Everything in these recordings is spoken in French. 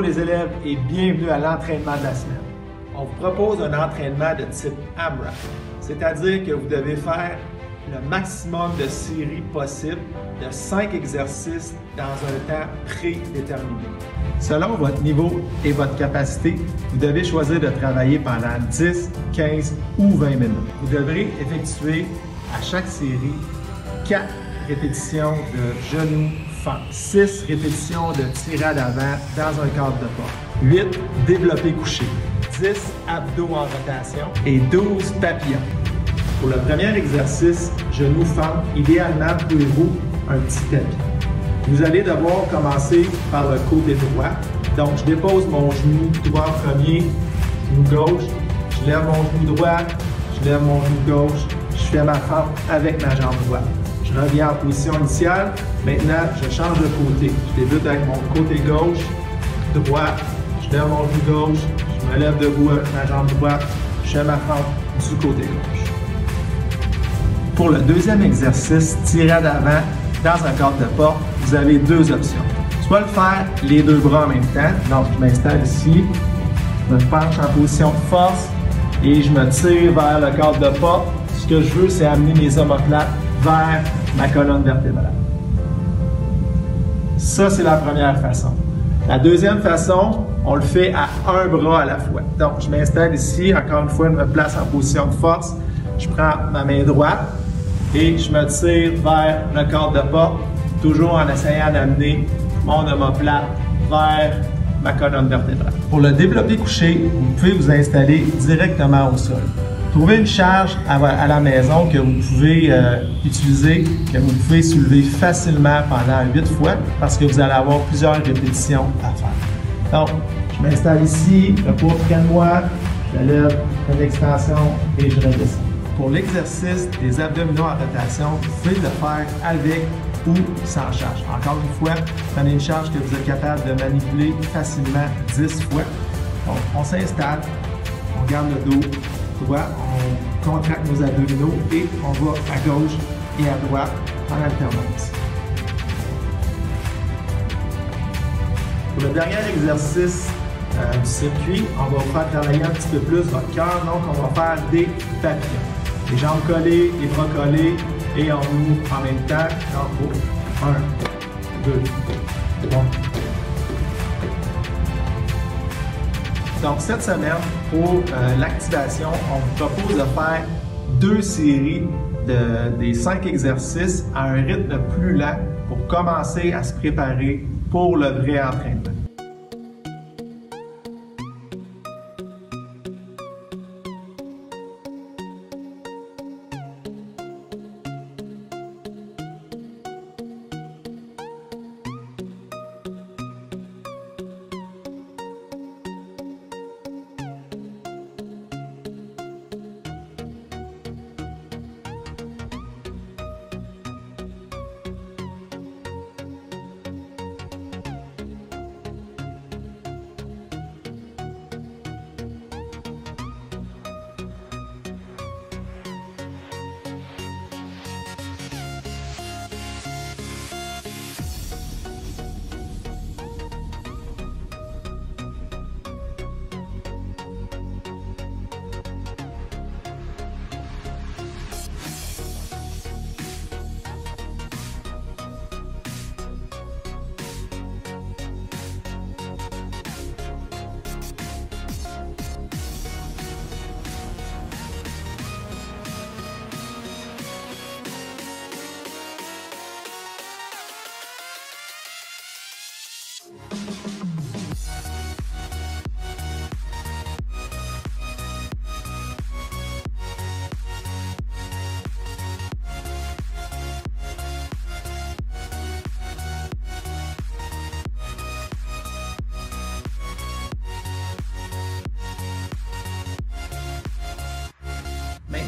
les élèves et bienvenue à l'entraînement de la semaine. On vous propose un entraînement de type AMRAP, c'est-à-dire que vous devez faire le maximum de séries possibles de 5 exercices dans un temps prédéterminé. Selon votre niveau et votre capacité, vous devez choisir de travailler pendant 10, 15 ou 20 minutes. Vous devrez effectuer à chaque série 4 répétitions de genoux fentes, 6 répétitions de tirade avant dans un cadre de porte, 8 développés couchés, 10 abdos en rotation et 12 papillons. Pour le premier exercice, genoux fentes, idéalement pouvez-vous un petit tapis. Vous allez devoir commencer par le côté droit. Donc, je dépose mon genou droit premier, genou gauche, je lève mon genou droit, je lève mon genou gauche, je fais ma fente avec ma jambe droite. En position initiale. Maintenant, je change de côté. Je débute avec mon côté gauche, droit, je lève mon genou gauche, je me lève debout avec ma jambe droite, je ma fente du côté gauche. Pour le deuxième exercice, tirer d'avant dans un cadre de porte, vous avez deux options. Soit le faire les deux bras en même temps, donc je m'installe ici, je me penche en position de force et je me tire vers le cadre de porte. Ce que je veux, c'est amener mes omoplates vers ma colonne vertébrale. Ça, c'est la première façon. La deuxième façon, on le fait à un bras à la fois. Donc, je m'installe ici, encore une fois, je me place en position de force. Je prends ma main droite, et je me tire vers le cadre de porte, toujours en essayant d'amener mon omoplate vers ma colonne vertébrale. Pour le développer couché, vous pouvez vous installer directement au sol. Trouvez une charge à la maison que vous pouvez euh, utiliser, que vous pouvez soulever facilement pendant 8 fois parce que vous allez avoir plusieurs répétitions à faire. Donc, je m'installe ici, le poids près de moi, je lève une extension et je redescends. Pour l'exercice des abdominaux en rotation, vous pouvez le faire avec ou sans charge. Encore une fois, prenez une charge que vous êtes capable de manipuler facilement 10 fois. Donc, on s'installe, on garde le dos droit, on contracte nos abdominaux et on va à gauche et à droite en alternance. Pour le dernier exercice euh, du circuit, on va faire travailler un petit peu plus votre cœur, donc on va faire des papillons. Les jambes collées, les bras collés et on ouvre en même temps. 1, 2, 3, Donc, cette semaine, pour euh, l'activation, on vous propose de faire deux séries de, des cinq exercices à un rythme plus lent pour commencer à se préparer pour le vrai entraînement.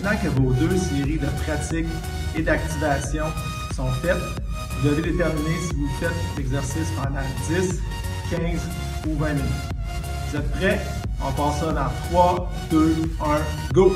Maintenant que vos deux séries de pratique et d'activation sont faites, vous devez déterminer si vous faites l'exercice pendant 10, 15 ou 20 minutes. Vous êtes prêts? On passe ça dans 3, 2, 1, go!